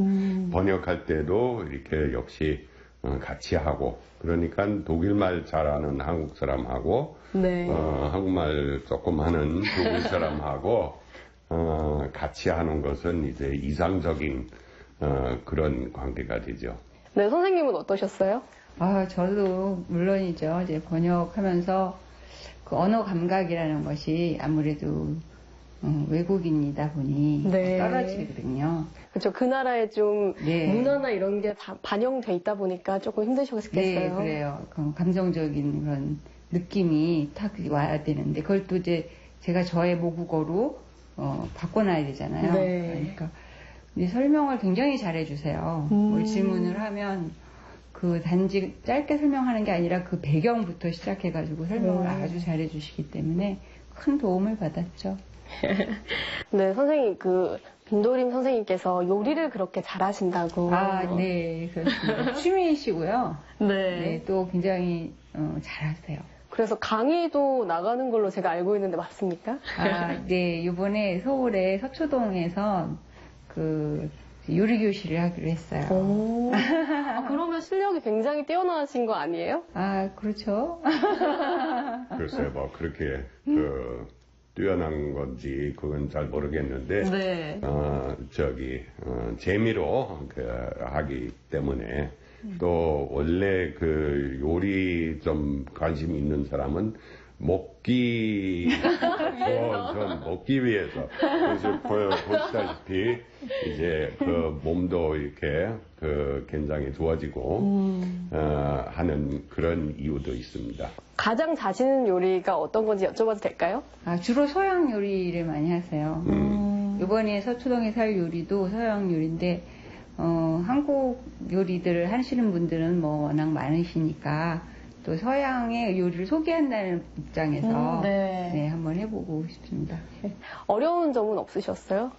번역할 때도 이렇게 역시 어, 같이 하고 그러니까 독일말 잘하는 한국 사람하고 네. 어, 한국말 조금 하는 독일 사람하고 어, 같이 하는 것은 이제 이상적인 어, 그런 관계가 되죠. 네, 선생님은 어떠셨어요? 아, 저도 물론이죠. 이제 번역하면서 그 언어 감각이라는 것이 아무래도 어, 외국인이다 보니 네. 떨어지거든요. 그렇죠. 그 나라에 좀 네. 문화나 이런 게다 반영돼 있다 보니까 조금 힘드셨겠어요. 네, 그래요. 그 감정적인 그런 느낌이 탁 와야 되는데 그걸 또 이제 제가 저의 모국어로 어, 바꿔놔야 되잖아요. 네. 그러니까 근데 설명을 굉장히 잘해주세요. 음. 뭘 질문을 하면 그 단지 짧게 설명하는 게 아니라 그 배경부터 시작해가지고 설명을 음. 아주 잘해주시기 때문에 큰 도움을 받았죠. 네, 선생님 그 빈도림 선생님께서 요리를 그렇게 잘하신다고. 아, 네, 그렇습니다. 취미이시고요. 네. 네, 또 굉장히 어, 잘하세요. 그래서 강의도 나가는 걸로 제가 알고 있는데 맞습니까? 아, 네. 이번에 서울의 서초동에서 그 요리 교실을 하기로 했어요. 오. 아, 그러면 실력이 굉장히 뛰어나신 거 아니에요? 아, 그렇죠. 글쎄요, 뭐 그렇게 그 뛰어난 건지 그건 잘 모르겠는데 네. 어, 저기 어, 재미로 그 하기 때문에 또 원래 그 요리 좀 관심 있는 사람은 먹기 저, 저 먹기 위해서 그래서 보- 보시다시피 이제 그 몸도 이렇게 그 굉장히 좋아지고 어, 하는 그런 이유도 있습니다. 가장 자신 있는 요리가 어떤 건지 여쭤봐도 될까요? 아, 주로 서양 요리를 많이 하세요. 음. 이번에 서초동에서 할 요리도 서양 요리인데, 어, 한국 요리들을 하시는 분들은 뭐 워낙 많으시니까 또 서양의 요리를 소개한다는 입장에서 음, 네. 네, 한번 해보고 싶습니다. 어려운 점은 없으셨어요?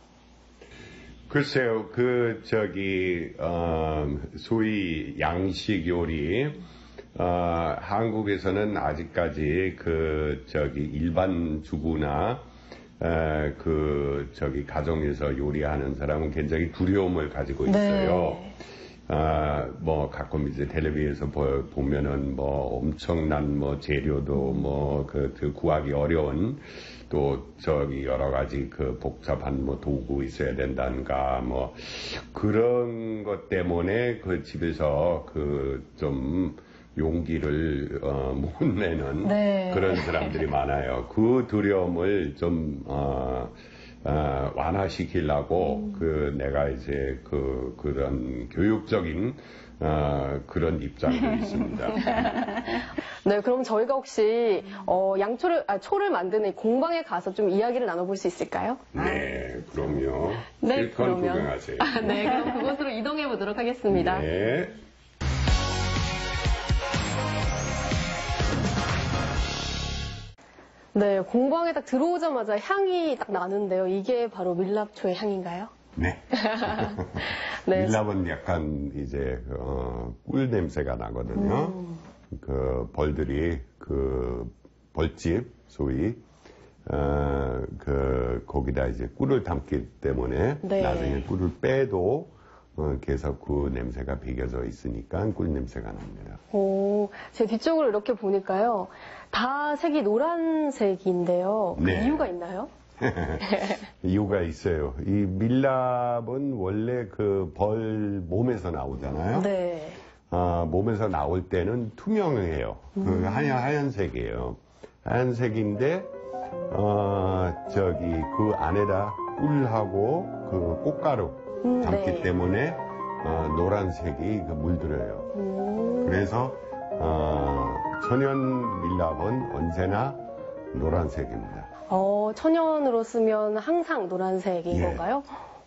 글쎄요, 그, 저기, 어, 소위 양식 요리, 어, 한국에서는 아직까지 그, 저기, 일반 주부나, 에, 그, 저기, 가정에서 요리하는 사람은 굉장히 두려움을 가지고 있어요. 아, 뭐, 가끔 이제 텔레비에서 보, 보면은 뭐, 엄청난 뭐, 재료도 뭐, 그, 그 구하기 어려운 또, 저기, 여러 가지 그 복잡한 뭐, 도구 있어야 된다는가, 뭐, 그런 것 때문에 그 집에서 그, 좀, 용기를, 어, 못 내는 네. 그런 사람들이 많아요. 그 두려움을 좀, 어, 어, 완화시키려고 그 내가 이제 그 그런 교육적인 어, 그런 입장도 있습니다. 네, 그럼 저희가 혹시 어, 양초를 아, 초를 만드는 이 공방에 가서 좀 이야기를 나눠볼 수 있을까요? 네, 그럼요. 네, 그러면. 구경하세요. 아, 네, 그럼 그곳으로 이동해 보도록 하겠습니다. 네. 네, 공방에 딱 들어오자마자 향이 딱 나는데요. 이게 바로 밀랍초의 향인가요? 네. 네. 밀랍은 약간 이제 어, 꿀 냄새가 나거든요. 음. 그 벌들이 그 벌집 소위 어, 그 거기다 이제 꿀을 담기 때문에 네. 나중에 꿀을 빼도 어, 계속 그 냄새가 배겨져 있으니까 꿀 냄새가 납니다. 오, 제 뒤쪽으로 이렇게 보니까요. 다 색이 노란색인데요. 그 네. 이유가 있나요? 이유가 있어요. 이 밀랍은 원래 그 벌 몸에서 나오잖아요. 네. 아, 몸에서 나올 때는 투명해요. 그 하얀, 하얀색이에요. 하얀색인데, 어, 저기, 그 안에다 꿀하고 그 꽃가루 음, 담기 네. 때문에, 어, 노란색이 그 물들어요. 음, 그래서, 어, 천연 밀랍은 언제나 노란색입니다. 어, 천연으로 쓰면 항상 노란색인 예. 건가요?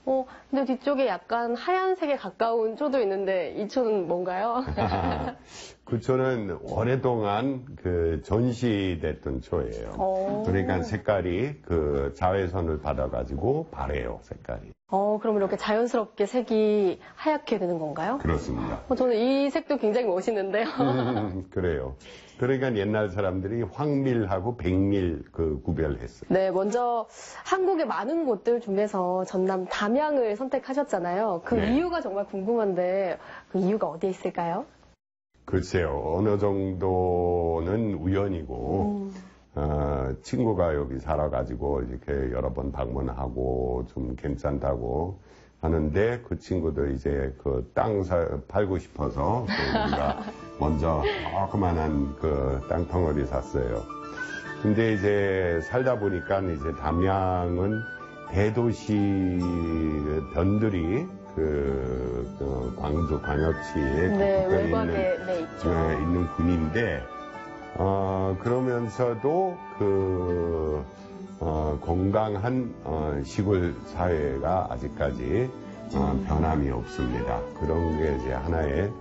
어, 근데 뒤쪽에 약간 하얀색에 가까운 초도 있는데 이 초는 뭔가요? 그 초는 오랫동안 그 전시됐던 초예요. 어. 그러니까 색깔이 그 자외선을 받아가지고 바래요, 색깔이. 어, 그럼 이렇게 자연스럽게 색이 하얗게 되는 건가요? 그렇습니다. 어, 저는 이 색도 굉장히 멋있는데요. 음, 그래요. 그러니까 옛날 사람들이 황밀하고 백밀 그 구별했어요. 네, 먼저 한국의 많은 곳들 중에서 전남 담양을 선택하셨잖아요. 그 네. 이유가 정말 궁금한데 그 이유가 어디에 있을까요? 글쎄요, 어느 정도는 우연이고, 음. 어, 친구가 여기 살아가지고 이렇게 여러 번 방문하고 좀 괜찮다고 하는데 그 친구도 이제 그 땅 팔고 싶어서 그 우리가 먼저 조그만한 그 땅덩어리 샀어요. 근데 이제 살다 보니까 이제 담양은 대도시 변들이 그, 그 광주 광역시에 네, 있는, 네, 있죠. 네, 있는 군인데 어, 그러면서도 그 어, 건강한 어, 시골 사회가 아직까지 어, 변함이 없습니다. 그런 게 이제 하나의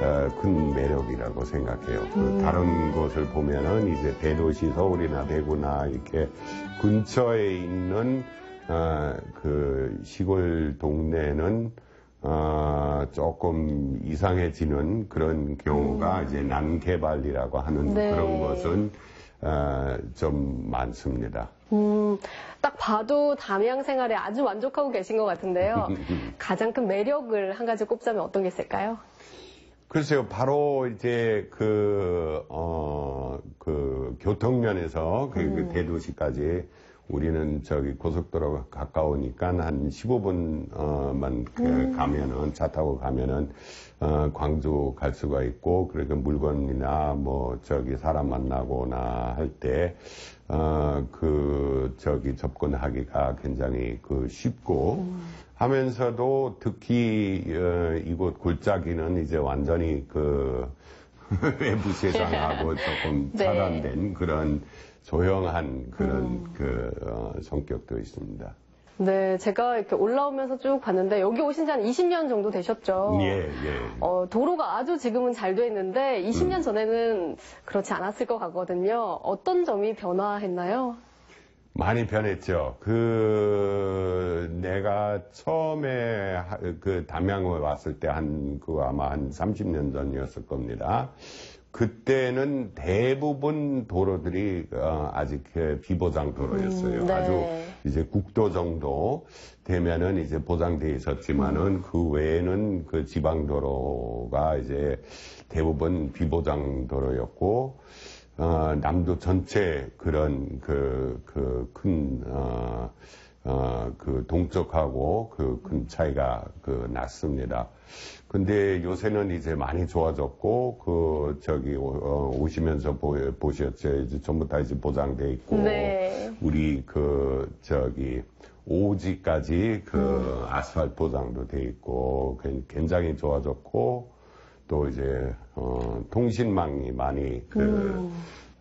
어, 큰 매력이라고 생각해요. 그 다른 곳을 보면은 이제 대도시 서울이나 대구나 이렇게 근처에 있는 어, 그 시골 동네는 어, 조금 이상해지는 그런 경우가 이제 난개발이라고 하는 네. 그런 것은 어, 좀 많습니다. 음, 딱 봐도 담양 생활에 아주 만족하고 계신 것 같은데요. 가장 큰 매력을 한 가지 꼽자면 어떤 게 있을까요? 글쎄요, 바로 이제 그, 어, 그 교통면에서 그, 그 대도시까지 우리는 저기 고속도로가 가까우니까 한 15분만 그 가면은 차 타고 가면은 어, 광주 갈 수가 있고 그러니까 물건이나 뭐 저기 사람 만나거나 할 때 어, 그 저기 접근하기가 굉장히 그 쉽고 하면서도 특히 어, 이곳 골짜기는 이제 완전히 그 외부 세상하고 조금 네. 차단된 그런 조용한 그런 그 어, 성격도 있습니다. 네, 제가 이렇게 올라오면서 쭉 봤는데 여기 오신 지 한 20년 정도 되셨죠? 예, 예. 어, 도로가 아주 지금은 잘 돼 있는데 20년 음. 전에는 그렇지 않았을 것 같거든요. 어떤 점이 변화했나요? 많이 변했죠. 그 내가 처음에 하- 그 담양을 왔을 때 한 그 아마 한 30년 전이었을 겁니다. 그때는 대부분 도로들이 어, 아직 그 비보장 도로였어요. 음, 네. 아주 이제 국도 정도 되면은 이제 보장돼 있었지만은 그 외에는 그 지방 도로가 이제 대부분 비보장 도로였고 어, 남도 전체 그런 그, 그 큰, 어, 어, 그 동쪽하고 그 큰 차이가 그 났습니다. 근데 요새는 이제 많이 좋아졌고, 그, 저기, 어, 오시면서 보, 보셨죠. 이제 전부 다 이제 보장돼 있고, 네. 우리 그, 저기, 오지까지 그 아스팔트 보장도 돼 있고, 그- 굉장히 좋아졌고, 또 이제 어, 통신망이 많이 그,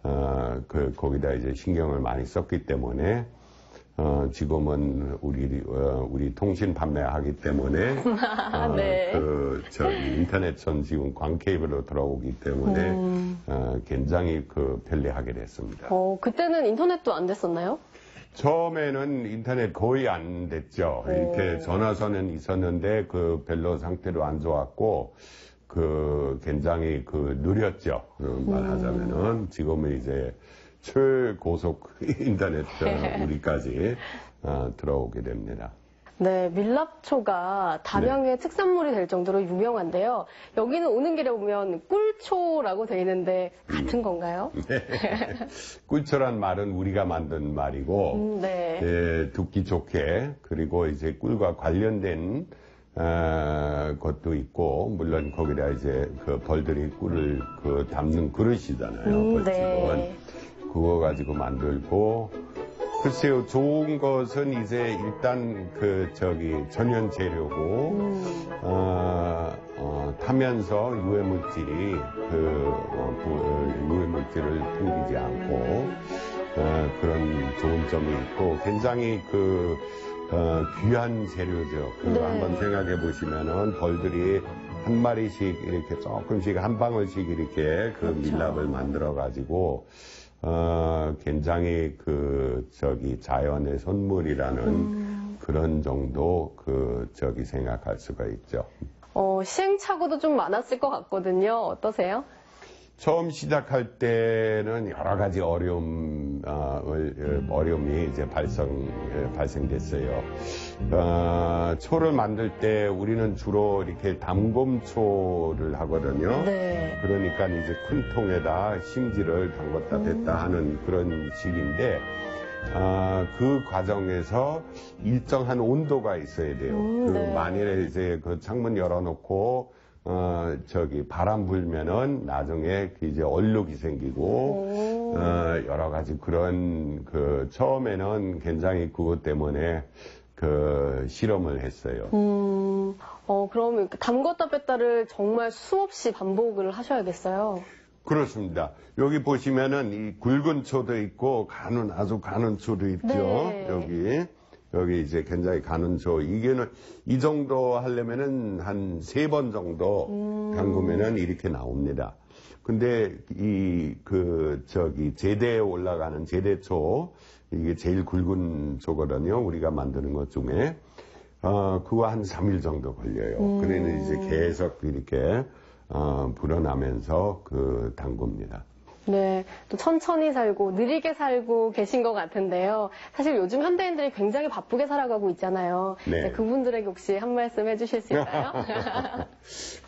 어, 그 거기다 이제 신경을 많이 썼기 때문에 어, 지금은 우리 어, 우리 통신 판매하기 때문에 어, 네. 그 저기 인터넷선 지금 광케이블로 들어오기 때문에 어, 굉장히 그 편리하게 됐습니다. 어, 그때는 인터넷도 안 됐었나요? 처음에는 인터넷 거의 안 됐죠. 이렇게 전화선은 있었는데 그 별로 상태도 안 좋았고 그 굉장히 그 느렸죠. 그 말하자면은 지금은 이제 최고속 인터넷 어, 우리까지 어, 들어오게 됩니다. 네, 밀랍초가 담양의 특산물이 될 정도로 유명한데요. 여기는 오는 길에 보면 꿀초라고 되어 있는데 같은 건가요? 꿀초란 말은 우리가 만든 말이고 음, 네. 예, 듣기 좋게 그리고 이제 꿀과 관련된 어, 것도 있고 물론 거기다 이제 그 벌들이 꿀을 그 담는 그릇이잖아요. 음, 벌집은 네. 그거 가지고 만들고 글쎄요 좋은 것은 이제 일단 그 저기 전현 재료고 음, 어, 어, 타면서 유해 물질이 그 어, 부- 유해 물질을 풍기지 않고 어, 그런 좋은 점이 있고 굉장히 그 어, 귀한 재료죠. 그거 네. 한번 생각해 보시면은 벌들이 한 마리씩 이렇게 조금씩 한 방울씩 이렇게 그 밀랍을 만들어 가지고 어, 굉장히 그 저기 자연의 선물이라는 그런 정도 그 저기 생각할 수가 있죠. 어, 시행착오도 좀 많았을 것 같거든요. 어떠세요? 처음 시작할 때는 여러 가지 어려움, 어, 어려움이 이제 발생, 예, 발생됐어요. 어, 초를 만들 때 우리는 주로 이렇게 담금초를 하거든요. 네. 그러니까 이제 큰 통에다 심지를 담궜다 댔다 하는 그런 식인데, 아, 그 과정에서 일정한 온도가 있어야 돼요. 음, 그 네. 만일에 이제 그 창문 열어놓고, 어, 저기 바람 불면은 나중에 그 이제 얼룩이 생기고, 어, 여러 가지 그런 그 처음에는 굉장히 그것 때문에 그 실험을 했어요. 음, 어, 그럼 담궜다 뺐다를 정말 수없이 반복을 하셔야겠어요. 그렇습니다. 여기 보시면은 이 굵은 초도 있고 가는 아주 가는 초도 있죠. 네. 여기 여기 이제 굉장히 가는 초 이게는 이 정도 하려면은 한 세 번 정도 담그면은 이렇게 나옵니다. 근데 이 그 저기 제대에 올라가는 제대초 이게 제일 굵은 초거든요. 우리가 만드는 것 중에 어 그거 한 3일 정도 걸려요. 그러니 이제 계속 이렇게 어, 불어나면서 그 담굽니다. 네, 또 천천히 살고 느리게 살고 계신 것 같은데요. 사실 요즘 현대인들이 굉장히 바쁘게 살아가고 있잖아요. 네. 네, 그분들에게 혹시 한 말씀 해주실 수 있나요?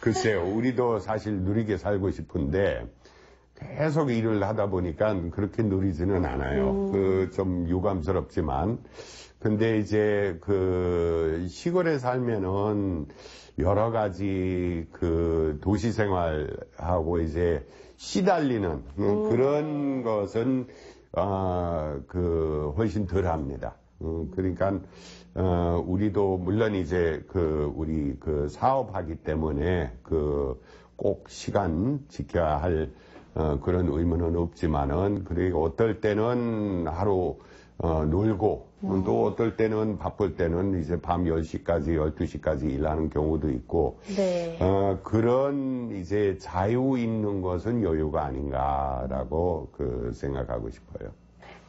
글쎄요, 우리도 사실 누리게 살고 싶은데 계속 일을 하다 보니까 그렇게 누리지는 않아요. 그좀 유감스럽지만. 근데 이제 그 시골에 살면은 여러 가지 그 도시 생활하고 이제 시달리는 음, 그런 것은 어, 그 훨씬 덜 합니다. 음, 그러니까 어, 우리도 물론 이제 그 우리 그 사업하기 때문에 그 꼭 시간 지켜야 할 어, 그런 의무는 없지만은 그리고 어떨 때는 하루 어, 놀고 또 어떨 때는 바쁠 때는 이제 밤 10시까지 12시까지 일하는 경우도 있고 네. 어, 그런 이제 자유 있는 것은 여유가 아닌가라고 그 생각하고 싶어요.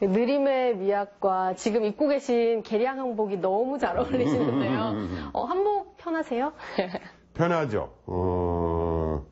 느림의 미학과 지금 입고 계신 개량 한복이 너무 잘 어울리시는데요. 어, 한복 편하세요? 편하죠. 어,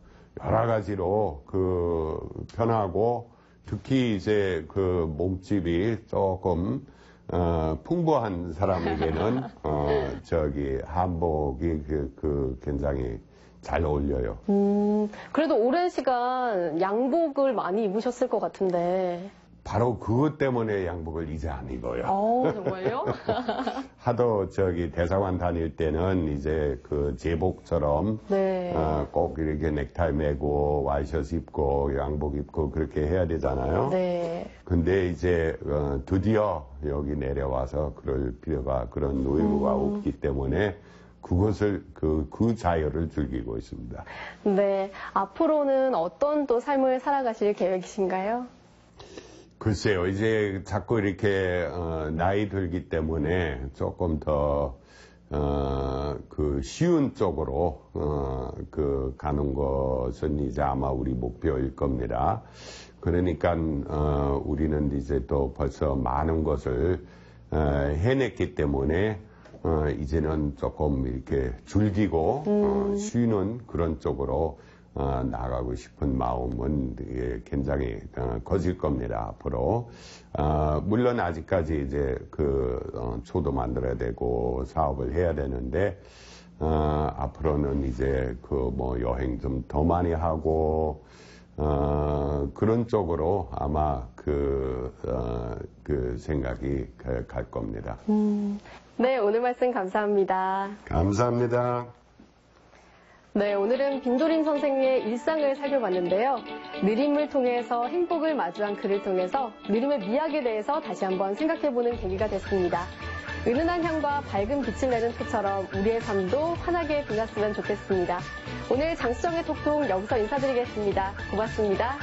여러 가지로 그 편하고 특히 이제 그 몸집이 조금 어, 풍부한 사람에게는 어, 저기 한복이 그, 그 굉장히 잘 어울려요. 음, 그래도 오랜 시간 양복을 많이 입으셨을 것 같은데. 바로 그것 때문에 양복을 이제 안 입어요. 어, 정말요? 하도 저기 대사관 다닐 때는 이제 그 제복처럼 네. 어, 꼭 이렇게 넥타이 매고 와이셔츠 입고 양복 입고 그렇게 해야 되잖아요. 네. 근데 이제 어, 드디어 여기 내려와서 그럴 필요가 그런 노유가 음. 없기 때문에 그것을 그, 그 자유를 즐기고 있습니다. 네. 앞으로는 어떤 또 삶을 살아가실 계획이신가요? 글쎄요, 이제 자꾸 이렇게 어, 나이 들기 때문에 조금 더 어, 그 쉬운 쪽으로 어, 그 가는 것은 이제 아마 우리 목표일 겁니다. 그러니까 어, 우리는 이제 또 벌써 많은 것을 어, 해냈기 때문에 어, 이제는 조금 이렇게 즐기고 어, 쉬는 그런 쪽으로 어, 나가고 싶은 마음은 되게 굉장히 어, 커질 겁니다 앞으로. 어, 물론 아직까지 이제 그 어, 초도 만들어야 되고 사업을 해야 되는데 어, 앞으로는 이제 그 뭐 여행 좀 더 많이 하고 어, 그런 쪽으로 아마 그, 어, 그 생각이 가- 갈 겁니다. 네, 오늘 말씀 감사합니다. 감사합니다. 네, 오늘은 빈도림 선생의 일상을 살펴봤는데요. 느림을 통해서 행복을 마주한 그를 통해서 느림의 미학에 대해서 다시 한번 생각해보는 계기가 됐습니다. 은은한 향과 밝은 빛을 내는 토처럼 우리의 삶도 환하게 빛났으면 좋겠습니다. 오늘 장수정의 톡톡 여기서 인사드리겠습니다. 고맙습니다.